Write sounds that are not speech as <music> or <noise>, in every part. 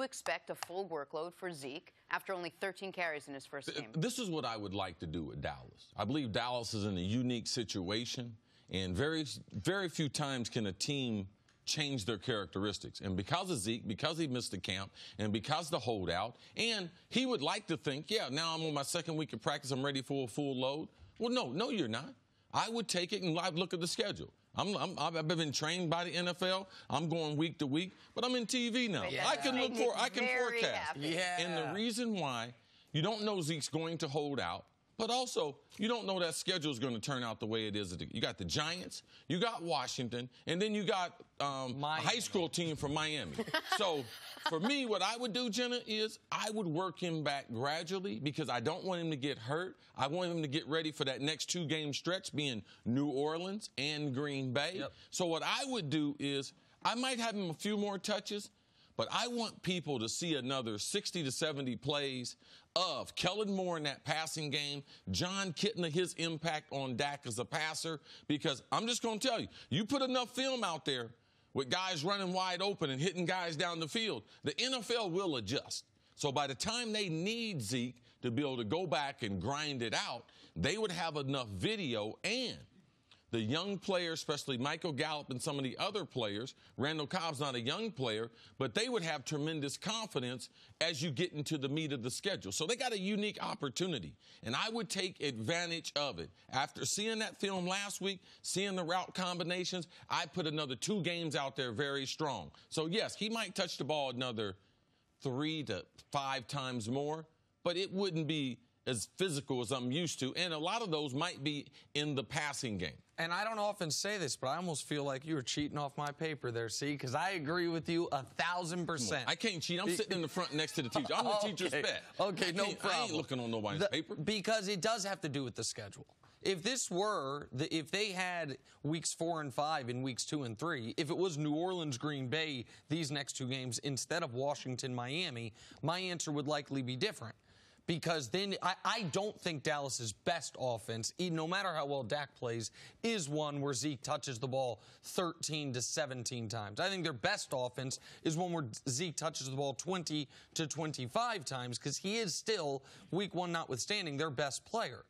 you expect a full workload for Zeke after only 13 carries in his first game? This is what I would like to do with Dallas. I believe Dallas is in a unique situation, and very, very few times can a team change their characteristics. And because of Zeke, because he missed the camp, and because the holdout, and he would like to think, yeah, now I'm on my second week of practice, I'm ready for a full load. Well, no, no, you're not. I would take it and look at the schedule. I'm, i have been trained by the NFL. I'm going week to week, but I'm in TV now. Yeah. I can look for, I can forecast. Happy. Yeah. And the reason why you don't know Zeke's going to hold out, but also, you don't know that schedule is going to turn out the way it is. You got the Giants, you got Washington, and then you got um, a high school team from Miami. <laughs> so, for me, what I would do, Jenna, is I would work him back gradually because I don't want him to get hurt. I want him to get ready for that next two game stretch, being New Orleans and Green Bay. Yep. So, what I would do is I might have him a few more touches. But I want people to see another 60 to 70 plays of Kellen Moore in that passing game, Jon Kitna, his impact on Dak as a passer, because I'm just going to tell you, you put enough film out there with guys running wide open and hitting guys down the field, the NFL will adjust. So by the time they need Zeke to be able to go back and grind it out, they would have enough video and the young players, especially Michael Gallup and some of the other players, Randall Cobb's not a young player, but they would have tremendous confidence as you get into the meat of the schedule. So they got a unique opportunity, and I would take advantage of it. After seeing that film last week, seeing the route combinations, I put another two games out there very strong. So, yes, he might touch the ball another three to five times more, but it wouldn't be as physical as I'm used to, and a lot of those might be in the passing game. And I don't often say this, but I almost feel like you were cheating off my paper there, see? Because I agree with you a thousand percent. I can't cheat. I'm sitting in the front next to the teacher. I'm <laughs> the okay. teacher's pet. Okay, no problem. I ain't looking on nobody's the, paper. Because it does have to do with the schedule. If this were, the, if they had weeks four and five and weeks two and three, if it was New Orleans, Green Bay, these next two games instead of Washington, Miami, my answer would likely be different because then I, I, don't think Dallas's best offense, no matter how well Dak plays, is one where Zeke touches the ball 13 to 17 times. I think their best offense is one where Zeke touches the ball 20 to 25 times because he is still, week one notwithstanding, their best player.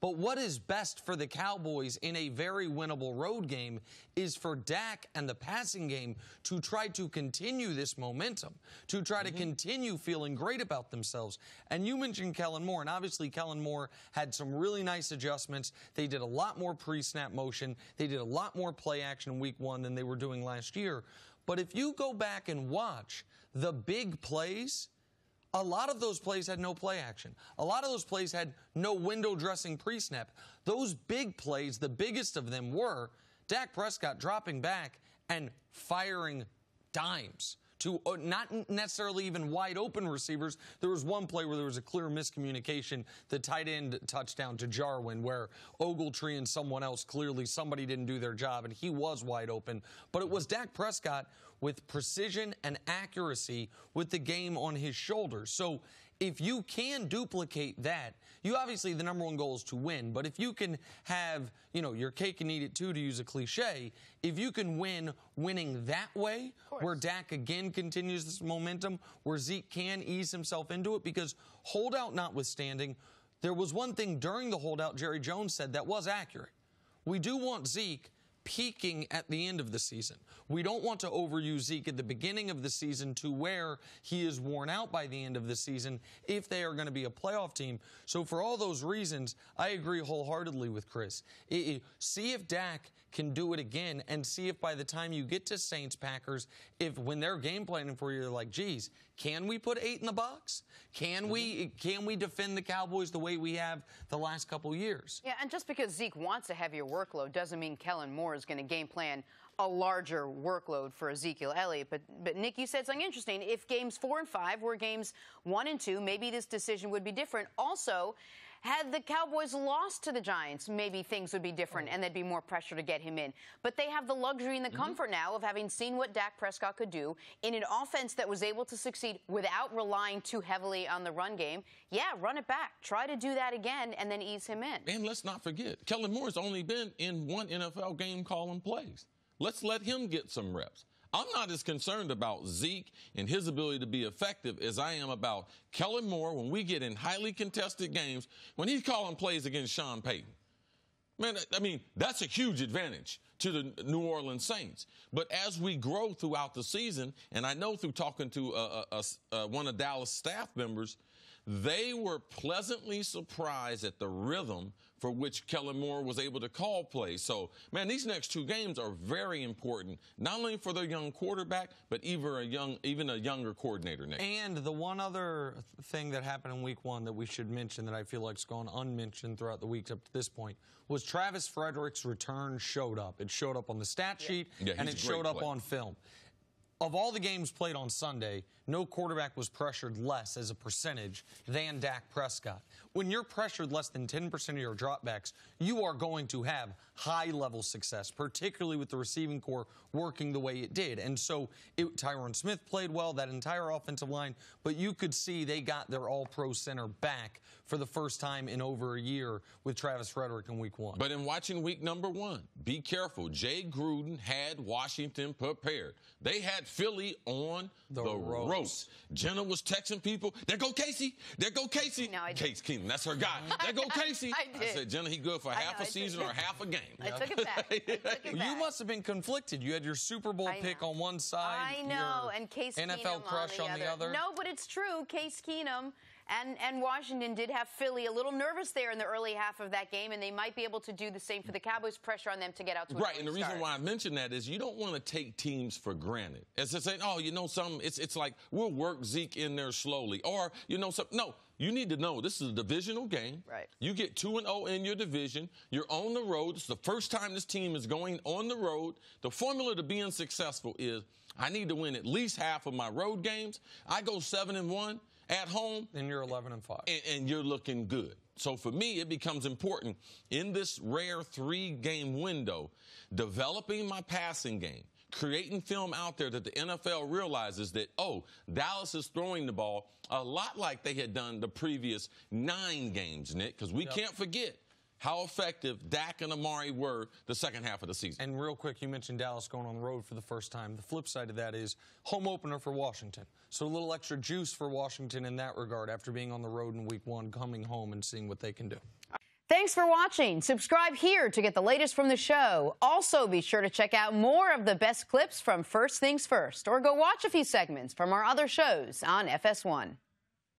But what is best for the Cowboys in a very winnable road game is for Dak and the passing game to try to continue this momentum, to try mm-hmm. to continue feeling great about themselves. And you mentioned Kellen Moore, and obviously Kellen Moore had some really nice adjustments. They did a lot more pre snap motion, they did a lot more play action week one than they were doing last year. But if you go back and watch the big plays, a lot of those plays had no play action. A lot of those plays had no window dressing pre snap. Those big plays, the biggest of them were Dak Prescott dropping back and firing dimes to uh, not necessarily even wide open receivers. There was one play where there was a clear miscommunication, the tight end touchdown to Jarwin, where Ogletree and someone else clearly somebody didn't do their job and he was wide open. But it was Dak Prescott with precision and accuracy with the game on his shoulders. So if you can duplicate that, you obviously the number one goal is to win. But if you can have, you know, your cake and eat it too, to use a cliche, if you can win winning that way, where Dak again continues this momentum, where Zeke can ease himself into it, because holdout notwithstanding, there was one thing during the holdout Jerry Jones said that was accurate. We do want Zeke peaking at the end of the season. We don't want to overuse Zeke at the beginning of the season to where he is worn out by the end of the season if they are going to be a playoff team. So, for all those reasons, I agree wholeheartedly with Cris. see if Dak can do it again and see if by the time you get to Saints Packers, if when they're game planning for you, they're like, geez, can we put eight in the box? Can mm-hmm. we can we defend the Cowboys the way we have the last couple years? Yeah, and just because Zeke wants a heavier workload doesn't mean Kellen Moore is going to game plan a larger workload for Ezekiel Elliott. But but Nick, you said something interesting. If games four and five were games one and two, maybe this decision would be different. Also, had the Cowboys lost to the Giants, maybe things would be different and there'd be more pressure to get him in. But they have the luxury and the mm-hmm. comfort now of having seen what Dak Prescott could do in an offense that was able to succeed without relying too heavily on the run game. Yeah, run it back. Try to do that again and then ease him in. And let's not forget, Kellen Moore's only been in one NFL game calling plays. Let's let him get some reps. I'm not as concerned about Zeke and his ability to be effective as I am about Kellen Moore when we get in highly contested games when he's calling plays against Sean Payton. Man, I mean, that's a huge advantage to the New Orleans Saints. But as we grow throughout the season, and I know through talking to uh, uh, uh, one of Dallas staff members, they were pleasantly surprised at the rhythm for which Kellen Moore was able to call plays. So, man, these next two games are very important, not only for their young quarterback, but even a young, even a younger coordinator. Nick. And the one other thing that happened in Week One that we should mention that I feel like's gone unmentioned throughout the weeks up to this point was Travis Frederick's return showed up. It showed up on the stat sheet yeah, and it showed up on film of all the games played on Sunday, no quarterback was pressured less as a percentage than Dak Prescott. When you're pressured less than 10% of your dropbacks, you are going to have high level success, particularly with the receiving corps working the way it did. And so it, Tyron Smith played well, that entire offensive line, but you could see they got their all pro center back for the first time in over a year with Travis Frederick in week one. But in watching week number one, be careful. Jay Gruden had Washington prepared. They had Philly on the, the ropes. Ropes. Jenna was texting people, there go Casey, there go Casey. No, I Case Keenum, that's her guy. there go <laughs> Casey. I, did. I said, Jenna, he good for half know, a season or half a game. I took it back. Took it <laughs> you back. must have been conflicted. You had your Super Bowl pick on one side. I know, and Case NFL Keenum crush on the, on the other. No, but it's true. Case Keenum and, and Washington did have Philly a little nervous there in the early half of that game, and they might be able to do the same for the Cowboys. Pressure on them to get out to the game. right. And the start. reason why I mention that is you don't want to take teams for granted. As to say, oh, you know, some it's it's like we'll work Zeke in there slowly, or you know, some no. You need to know this is a divisional game. Right. You get 2 and 0 in your division. You're on the road. It's the first time this team is going on the road. The formula to being successful is I need to win at least half of my road games. I go 7 and 1 at home. And you're 11 and 5. And, and you're looking good. So for me, it becomes important in this rare three game window, developing my passing game, creating film out there that the NFL realizes that, oh, Dallas is throwing the ball a lot like they had done the previous nine games, Nick, because we yep. can't forget how effective Dak and Amari were the second half of the season. And real quick, you mentioned Dallas going on the road for the first time. The flip side of that is home opener for Washington. So a little extra juice for Washington in that regard after being on the road in week one, coming home and seeing what they can do. Thanks for watching. Subscribe here to get the latest from the show. Also, be sure to check out more of the best clips from First Things First, or go watch a few segments from our other shows on FS1.